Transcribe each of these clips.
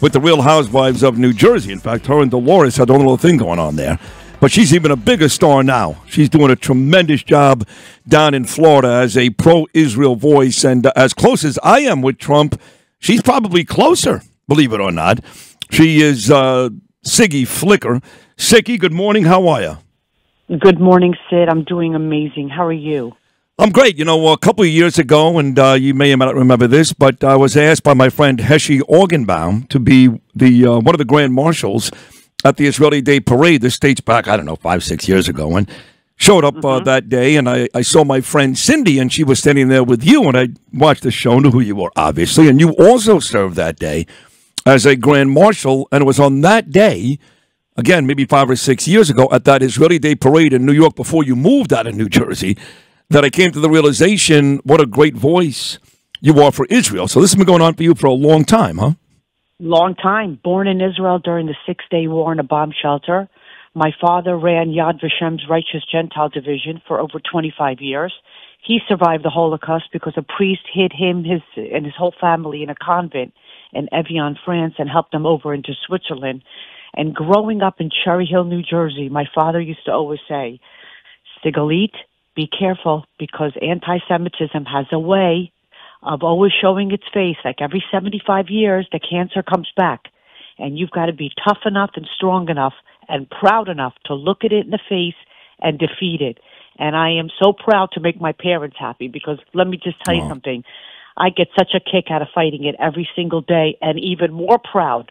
with the Real Housewives of New Jersey. In fact, her and Dolores had a little thing going on there. But she's even a bigger star now. She's doing a tremendous job down in Florida as a pro Israel voice. And uh, as close as I am with Trump, she's probably closer, believe it or not. She is uh, Siggy Flicker. Siggy, good morning. How are you? Good morning, Sid. I'm doing amazing. How are you? I'm great. You know, a couple of years ago, and uh, you may or may not remember this, but I was asked by my friend Heshi Orgenbaum to be the uh, one of the grand marshals at the Israeli Day Parade. This dates back, I don't know, five, six years ago, and showed up uh, mm-hmm. that day, and I, I saw my friend Cindy, and she was standing there with you, and I watched the show, knew who you were, obviously, and you also served that day as a grand marshal, and it was on that day. Again, maybe five or six years ago, at that Israeli Day Parade in New York before you moved out of New Jersey, that I came to the realization what a great voice you are for Israel. So this has been going on for you for a long time, huh? Long time. Born in Israel during the Six Day War in a bomb shelter. My father ran Yad Vashem's Righteous Gentile Division for over 25 years. He survived the Holocaust because a priest hid him his, and his whole family in a convent in Evian, France, and helped them over into Switzerland. And growing up in Cherry Hill, New Jersey, my father used to always say, Sigalit, be careful because anti-Semitism has a way of always showing its face. Like every 75 years, the cancer comes back. And you've got to be tough enough and strong enough and proud enough to look at it in the face and defeat it. And I am so proud to make my parents happy because let me just tell you something. I get such a kick out of fighting it every single day and even more proud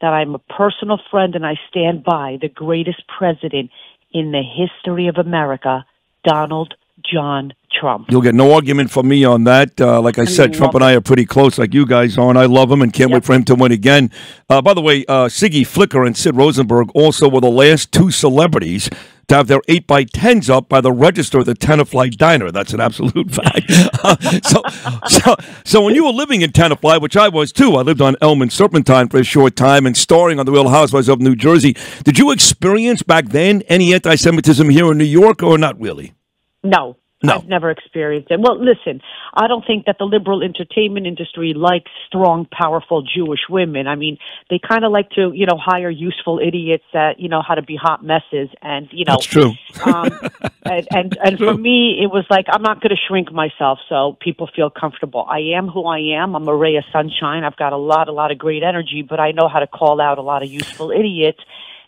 that I'm a personal friend and I stand by the greatest president in the history of America, Donald John Trump. You'll get no argument from me on that. Uh, like I, I said, Trump and I are pretty close, like you guys are, and I love him and can't yep. wait for him to win again. Uh, by the way, uh, Siggy Flicker and Sid Rosenberg also were the last two celebrities to have their 8 by 10s up by the register of the Tenafly Diner. That's an absolute fact. uh, so, so, so when you were living in Tenafly, which I was too, I lived on Elm and Serpentine for a short time and starring on The Real Housewives of New Jersey. Did you experience back then any anti Semitism here in New York or not really? No, no. I've never experienced it. Well, listen, I don't think that the liberal entertainment industry likes strong, powerful Jewish women. I mean, they kind of like to, you know, hire useful idiots that, you know, how to be hot messes. And, you know, That's true. um, and, and, and for me, it was like, I'm not going to shrink myself so people feel comfortable. I am who I am. I'm a ray of sunshine. I've got a lot, a lot of great energy, but I know how to call out a lot of useful idiots.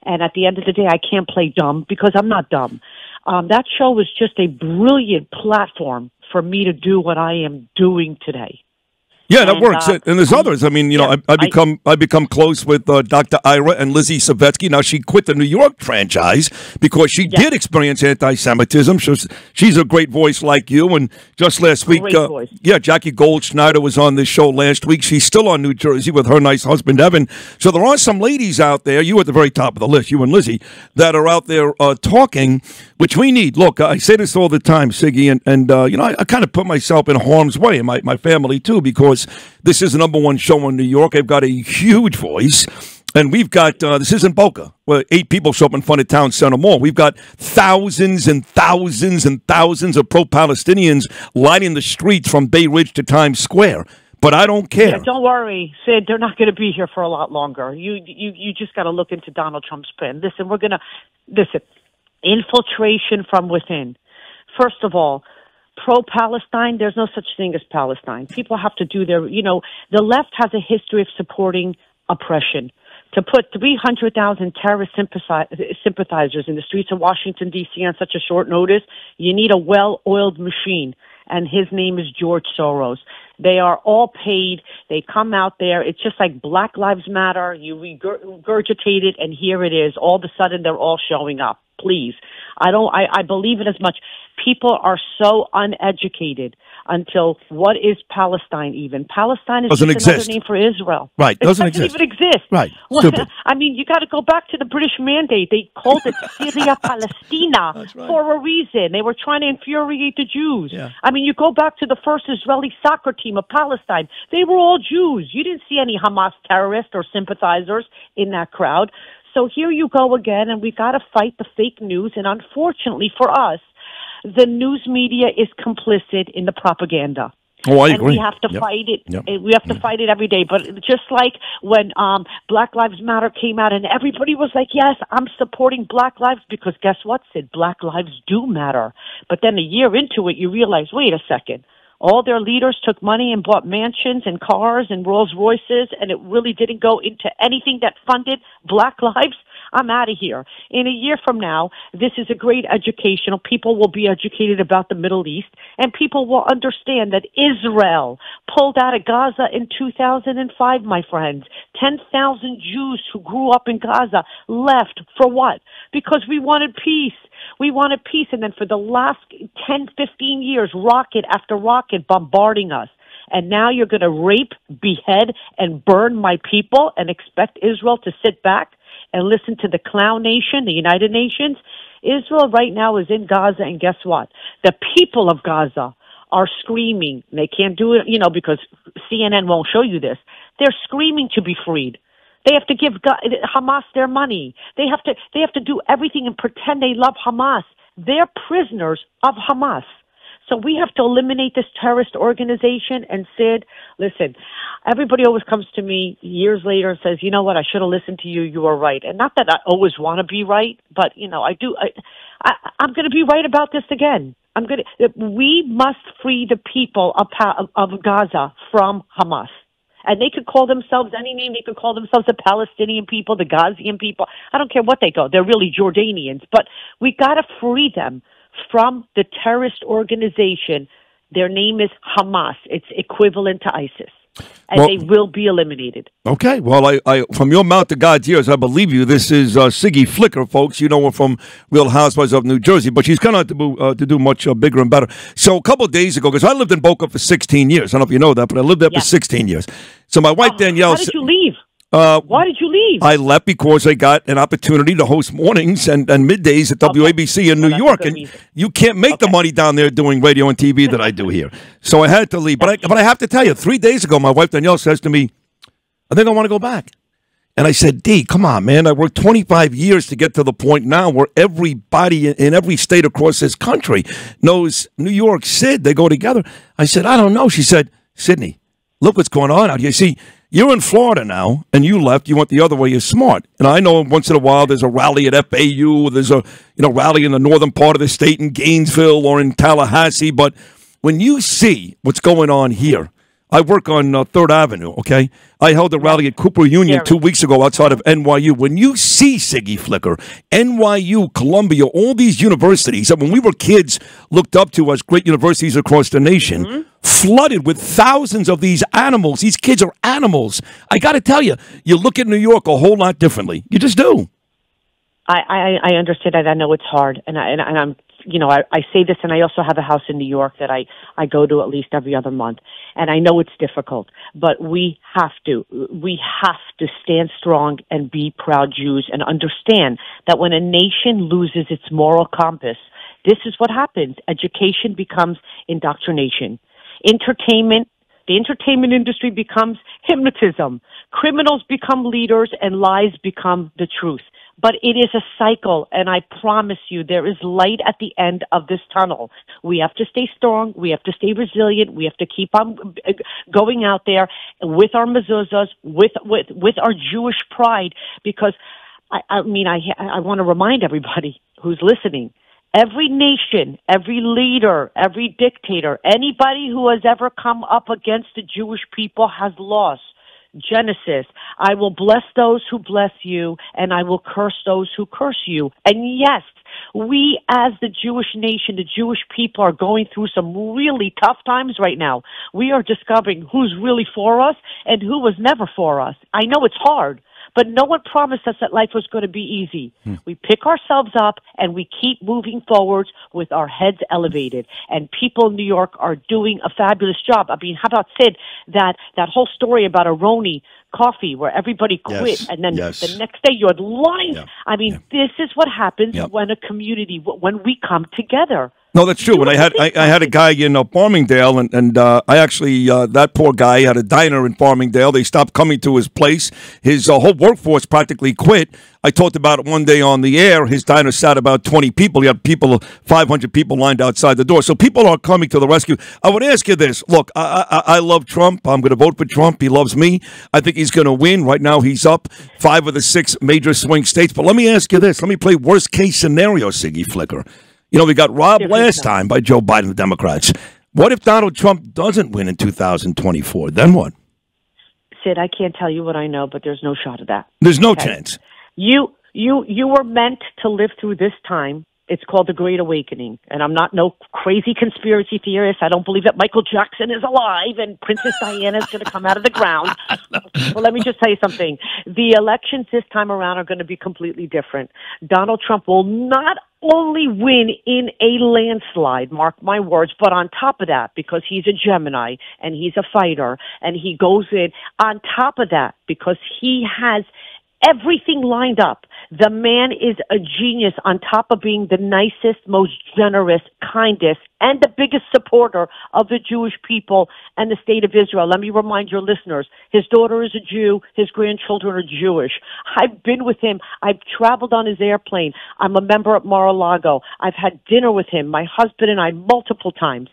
And at the end of the day, I can't play dumb because I'm not dumb. Um, that show was just a brilliant platform for me to do what I am doing today. Yeah, that and, works. Uh, and there's others. I mean, you yeah, know, I, I become I, I, become close with uh, Dr. Ira and Lizzy Savetsky. Now she quit the New York franchise because she did experience anti-Semitism. She's, she's a great voice like you. And just last week, uh, yeah, Jackie Goldschneider was on this show last week. She's still on New Jersey with her nice husband Evan. So there are some ladies out there. You at the very top of the list, you and Lizzy, that are out there uh, talking, which we need. Look, I say this all the time, Siggy, and and uh, you know, I, I kind of put myself in harm's way, and my my family too, because this is the number one show in New York. I've got a huge voice. And we've got, uh, this isn't Boca, where eight people show up in front of Town Center Mall. We've got thousands and thousands and thousands of pro Palestinians lining the streets from Bay Ridge to Times Square. But I don't care. Yeah, don't worry, Sid. They're not going to be here for a lot longer. You, you, you just got to look into Donald Trump's plan. Listen, we're going to, listen, infiltration from within. First of all, pro Palestine, there's no such thing as Palestine. People have to do their, you know, the left has a history of supporting oppression. To put 300,000 terrorist sympathizers in the streets of Washington, D.C. on such a short notice, you need a well oiled machine. And his name is George Soros. They are all paid. They come out there. It's just like Black Lives Matter. You regurgitate it, and here it is. All of a sudden, they're all showing up. Please. I don't, I, I believe it as much people are so uneducated until what is Palestine even? Palestine is doesn't just exist. another name for Israel. Right, doesn't, it doesn't exist. even exist. Right. I mean, you got to go back to the British mandate. They called it Syria Palestina right. for a reason. They were trying to infuriate the Jews. Yeah. I mean, you go back to the first Israeli soccer team of Palestine. They were all Jews. You didn't see any Hamas terrorists or sympathizers in that crowd. So here you go again, and we've got to fight the fake news. And unfortunately for us, the news media is complicit in the propaganda. Oh, I and agree. we have to Yep. fight it. Yep. We have to fight it every day. But just like when um, Black Lives Matter came out, and everybody was like, "Yes, I'm supporting Black Lives," because guess what? Sid, Black lives do matter. But then a year into it, you realize, wait a second. All their leaders took money and bought mansions and cars and Rolls Royces, and it really didn't go into anything that funded Black lives. I'm out of here. In a year from now, this is a great educational. People will be educated about the Middle East, and people will understand that Israel pulled out of Gaza in 2005, my friends. 10,000 Jews who grew up in Gaza left for what? Because we wanted peace. We wanted peace. And then for the last 10, 15 years, rocket after rocket bombarding us. And now you're going to rape, behead, and burn my people and expect Israel to sit back and listen to the clown nation, the United Nations? Israel right now is in Gaza, and guess what? The people of Gaza are screaming. They can't do it, you know, because CNN won't show you this. They're screaming to be freed. They have to give Ga- Hamas their money. They have to they have to do everything and pretend they love Hamas. They're prisoners of Hamas. So we have to eliminate this terrorist organization. And Sid, listen, everybody always comes to me years later and says, "You know what? I should have listened to you. You were right." And not that I always want to be right, but you know, I do. I, I I'm going to be right about this again. I'm going to. We must free the people of, of Gaza from Hamas and they could call themselves any name. They could call themselves the Palestinian people, the Gazian people. I don't care what they call. They're really Jordanians, but we got to free them from the terrorist organization. Their name is Hamas. It's equivalent to ISIS. And Well- they will be eliminated. Okay, well, I, I from your mouth to God's ears, I believe you. This is uh, Siggy Flicker, folks. You know her from Real Housewives of New Jersey, but she's gone on to, do- uh, to do much uh, bigger and better. So a couple of days ago, because I lived in Boca for 16 years. I don't know if you know that, but I lived there Yeah. for 16 years. So my wife Danielle, How did you leave? Uh, Why did you leave? I left because I got an opportunity to host mornings and, and middays at WABC in New Well, York, and reason. you can't make the money down there doing radio and TV that I do here. So I had to leave. But I, but I have to tell you, three days ago, my wife Danielle says to me, "I think I want to go back." And I said, D, come on, man. I worked 25 years to get to the point now where everybody in, in every state across this country knows New York, Sid, they go together. I said, I don't know. She said, Sydney, look what's going on out here. See, you're in Florida now, and you left. You went the other way. You're smart. And I know once in a while there's a rally at FAU. There's a you know rally in the northern part of the state in Gainesville or in Tallahassee. But when you see what's going on here, I work on uh, Third Avenue. Okay, I held a rally at Cooper Union two weeks ago outside of NYU. When you see Siggy Flicker, NYU, Columbia, all these universities that when we were kids looked up to as great universities across the nation, Mm-hmm. flooded with thousands of these animals. These kids are animals. I got to tell you, you look at New York a whole lot differently. You just do. I, I, I understand that. I know it's hard, and, I, and, and I'm, you know, I, I say this, and I also have a house in New York that I, I go to at least every other month, and I know it's difficult, but we have to, we have to stand strong and be proud Jews and understand that when a nation loses its moral compass, this is what happens. Education becomes indoctrination. Entertainment the entertainment industry becomes hypnotism. Criminals become leaders and lies become the truth. But it is a cycle, and I promise you there is light at the end of this tunnel. We have to stay strong. We have to stay resilient. We have to keep on going out there with our mezuzahs, with, with, with our Jewish pride, because I, I mean, I, I want to remind everybody who's listening every nation, every leader, every dictator, anybody who has ever come up against the Jewish people has lost. Genesis, I will bless those who bless you and I will curse those who curse you. And yes, we as the Jewish nation, the Jewish people are going through some really tough times right now. We are discovering who's really for us and who was never for us. I know it's hard. But no one promised us that life was going to be easy. Hmm. We pick ourselves up and we keep moving forward with our heads elevated. And people in New York are doing a fabulous job. I mean, how about Sid, that, that whole story about Aroni coffee where everybody quit Yes, and then yes. the next day you had lines. Yeah, I mean, this is what happens when a community, when we come together. No, that's true. And I had I, I, had a guy in uh, Farmingdale, and and uh, I actually uh, that poor guy had a diner in Farmingdale. They stopped coming to his place. His uh, whole workforce practically quit. I talked about it one day on the air. His diner sat about twenty people. He had people, five hundred people lined outside the door. So people are coming to the rescue. I would ask you this: Look, I I, I love Trump. I'm going to vote for Trump. He loves me. I think he's going to win. Right now, he's up five of the six major swing states. But let me ask you this: Let me play worst case scenario, Siggy Flicker. You know, we got robbed last time by Joe Biden, the Democrats. What if Donald Trump doesn't win in 2024? Then what? Sid, I can't tell you what I know, but there's no shot of that. There's no okay? chance. You you you were meant to live through this time it's called the Great Awakening. And I'm not no crazy conspiracy theorist. I don't believe that Michael Jackson is alive and Princess Diana is going to come out of the ground. well, let me just tell you something. The elections this time around are going to be completely different. Donald Trump will not only win in a landslide, mark my words, but on top of that, because he's a Gemini and he's a fighter and he goes in, on top of that, because he has everything lined up. The man is a genius on top of being the nicest, most generous, kindest, and the biggest supporter of the Jewish people and the state of Israel. Let me remind your listeners, his daughter is a Jew, his grandchildren are Jewish. I've been with him. I've traveled on his airplane. I'm a member at Mar-a-Lago. I've had dinner with him, my husband and I, multiple times.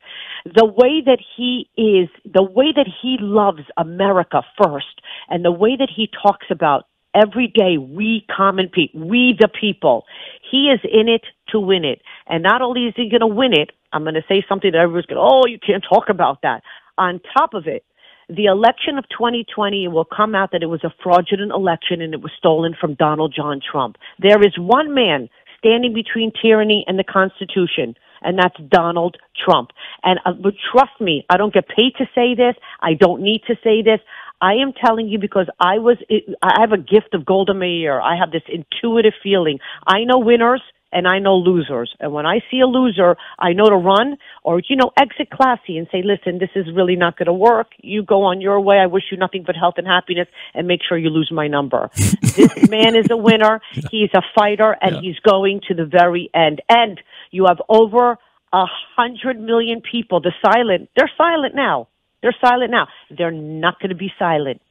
The way that he is, the way that he loves America first, and the way that he talks about every day, we common people, we the people. He is in it to win it. And not only is he going to win it, I'm going to say something that everyone's going to, oh, you can't talk about that. On top of it, the election of 2020 will come out that it was a fraudulent election and it was stolen from Donald John Trump. There is one man standing between tyranny and the Constitution, and that's Donald Trump. And uh, trust me, I don't get paid to say this. I don't need to say this. I am telling you because I was, I have a gift of Golda Meir. I have this intuitive feeling. I know winners and I know losers. And when I see a loser, I know to run or, you know, exit classy and say, listen, this is really not going to work. You go on your way. I wish you nothing but health and happiness and make sure you lose my number. this man is a winner. He's a fighter and yeah. he's going to the very end. And you have over a hundred million people. The silent, they're silent now. They're silent now. They're not going to be silent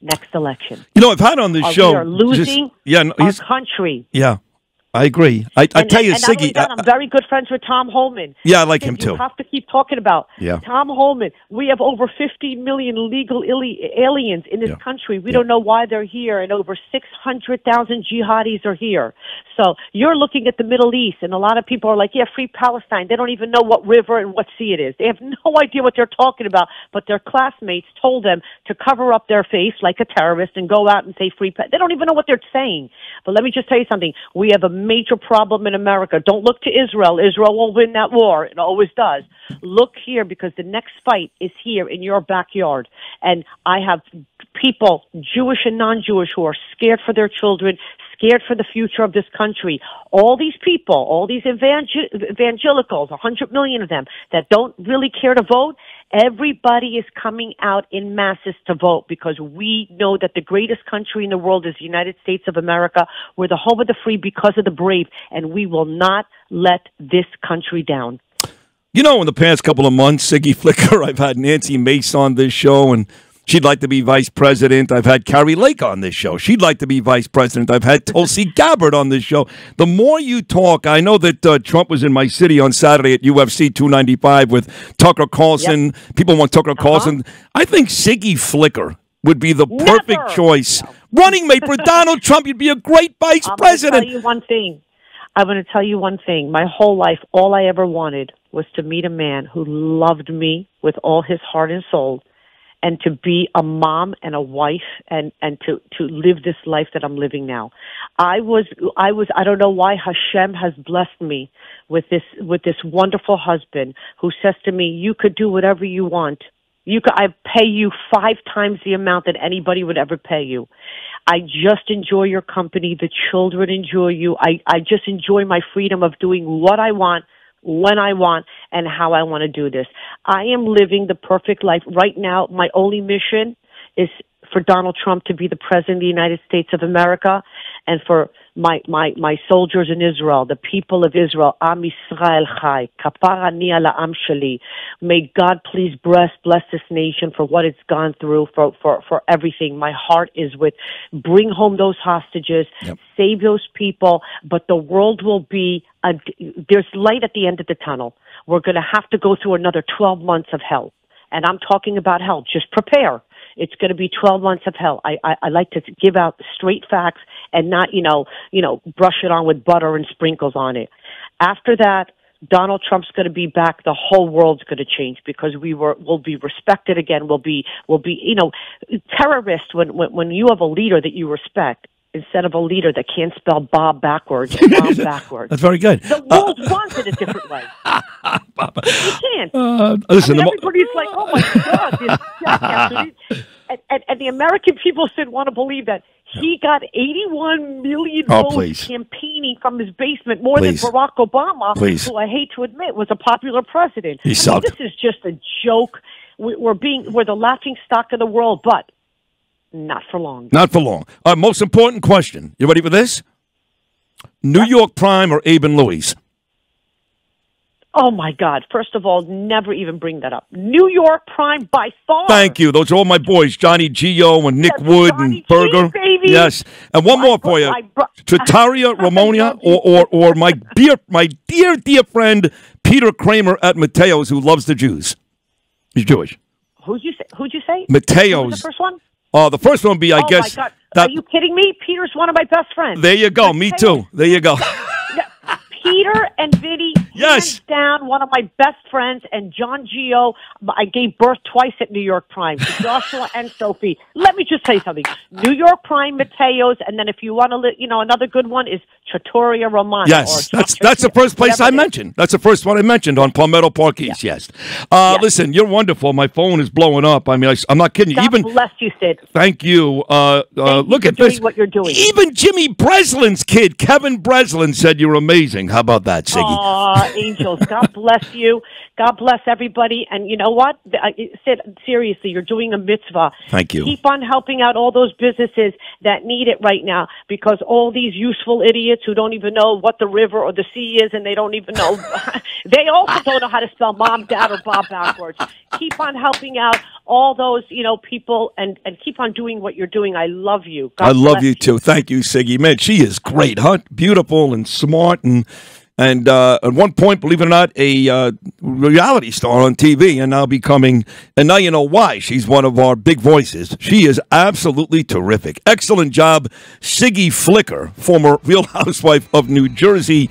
next election. You know, I've had on this uh, show. We are losing just, yeah, our country. Yeah. I agree. I, I and, tell you, Siggy. That, I'm very good friends with Tom Homan. Yeah, I like him too. You have to keep talking about yeah. Tom Homan. We have over 50 million legal aliens in this yeah. country. We yeah. don't know why they're here, and over 600,000 jihadis are here. So you're looking at the Middle East, and a lot of people are like, "Yeah, free Palestine." They don't even know what river and what sea it is. They have no idea what they're talking about. But their classmates told them to cover up their face like a terrorist and go out and say free. Pa-. They don't even know what they're saying. But let me just tell you something. We have a major problem in America. Don't look to Israel. Israel will win that war. It always does. Look here because the next fight is here in your backyard. And I have people, Jewish and non-Jewish, who are scared for their children, scared for the future of this country. All these people, all these evangel- evangelicals, a hundred million of them that don't really care to vote, everybody is coming out in masses to vote because we know that the greatest country in the world is the United States of America. We're the home of the free because of the brave, and we will not let this country down. You know, in the past couple of months, Siggy Flicker, I've had Nancy Mace on this show and She'd like to be vice president. I've had Kari Lake on this show. She'd like to be vice president. I've had Tulsi Gabbard on this show. The more you talk, I know that uh, Trump was in my city on Saturday at UFC 295 with Tucker Carlson. Yep. People want Tucker uh-huh. Carlson. I think Siggy Flicker would be the perfect choice. No. Running mate for Donald Trump. You'd be a great vice president. I'm president. Tell you one thing. I'm going to tell you one thing. My whole life, all I ever wanted was to meet a man who loved me with all his heart and soul and to be a mom and a wife and and to to live this life that I'm living now. I was I was I don't know why Hashem has blessed me with this with this wonderful husband who says to me, "You could do whatever you want. You could I pay you 5 times the amount that anybody would ever pay you." I just enjoy your company. The children enjoy you. I, I just enjoy my freedom of doing what I want when I want and how I want to do this. I am living the perfect life. Right now, my only mission is for Donald Trump to be the president of the United States of America and for my, my, my soldiers in Israel, the people of Israel, Am Yisrael Chai, Kapara ala Am Shali. May God please bless, bless this nation for what it's gone through, for, for, for everything. My heart is with, bring home those hostages, yep. save those people, but the world will be, a, there's light at the end of the tunnel. We're going to have to go through another 12 months of hell. And I'm talking about hell. Just prepare it's going to be 12 months of hell. I, I, I like to give out straight facts and not, you know, you know, brush it on with butter and sprinkles on it. After that, Donald Trump's going to be back. The whole world's going to change because we were will be respected again. We'll be will be you know terrorists when when when you have a leader that you respect instead of a leader that can't spell Bob backwards and Bob backwards. That's very good. The world uh, wants it a different way. you can't. Uh, listen, I mean, everybody's like, "Oh my God! And, and, and the American people should want to believe that he got 81 million oh, votes please. campaigning from his basement, more please. than Barack Obama, please. who I hate to admit was a popular president. He I mean, this is just a joke. We're being we're the laughing stock of the world, but not for long. Not for long. Uh, most important question. You ready for this? New York Prime or Abe and Louie's? Oh my God! First of all, never even bring that up. New York Prime by far. Thank you. Those are all my boys, Johnny Gio and Nick yes, Wood Johnny and Berger. G, yes, and one more for you, Trattoria Romana, or, or or my dear my dear dear friend Peter Kramer at Matteo's, who loves the Jews. He's Jewish. Who'd you say? Who'd you say? Matteo's. the first one. Oh, the first one would be, I oh guess. My God. That, Are you kidding me? Peter's one of my best friends. There you go. Me too. There you go. Peter and Vinny, yes. hands down, one of my best friends, and John Gio. I gave birth twice at New York Prime to Joshua and Sophie. Let me just say something: New York Prime, Mateos, and then if you want to, you know, another good one is Trattoria Romana. Yes, that's that's the first place I mentioned. That's the first one I mentioned on Palmetto Park East. Yeah. Yes. Uh. Listen, you're wonderful. My phone is blowing up. I mean, I, am not kidding you. God Even bless you, Sid. Thank you. Uh, uh, thank look you at this. What you're doing. Even Jimmy Breslin's kid, Kevin Breslin, said you're amazing. How about that, Siggy? Aw, angels. God bless you. God bless everybody. And you know what? Uh, Sid, seriously, you're doing a mitzvah. Thank you. Keep on helping out all those businesses that need it right now because all these useful idiots who don't even know what the river or the sea is and they don't even know, they also don't know how to spell mom, dad, or Bob backwards. Keep on helping out all those, you know, people and, and keep on doing what you're doing. I love you. God I love you too. Thank you, Siggy. Man, she is great, huh? Beautiful and smart and and uh, at one point, believe it or not, a uh, reality star on TV, and now becoming, and now you know why. She's one of our big voices. She is absolutely terrific. Excellent job, Siggy Flicker, former Real Housewife of New Jersey.